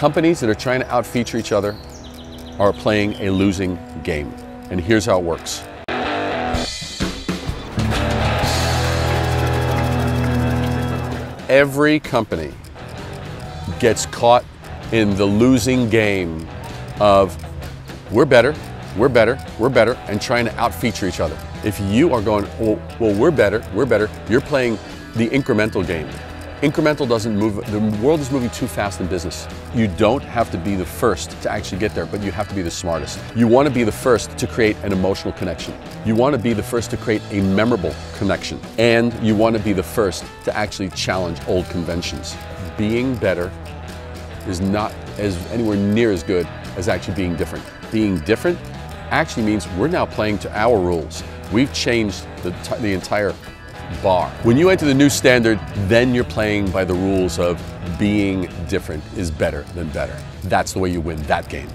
Companies that are trying to outfeature each other are playing a losing game. And here's how it works. Every company gets caught in the losing game of we're better, we're better, we're better, and trying to outfeature each other. If you are going, well, well, we're better, we're better, you're playing the incremental game. Incremental doesn't move, the world is moving too fast in business. You don't have to be the first to actually get there, but you have to be the smartest. You want to be the first to create an emotional connection. You want to be the first to create a memorable connection. And you want to be the first to actually challenge old conventions. Being better is not as anywhere near as good as actually being different. Being different actually means we're now playing to our rules. We've changed the, the entire bar. When you enter the new standard, then you're playing by the rules of being different is better than better. That's the way you win that game.